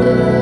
Bye.